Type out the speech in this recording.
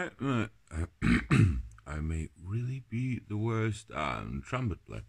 Uh, I may really be the worst um, trumpet player.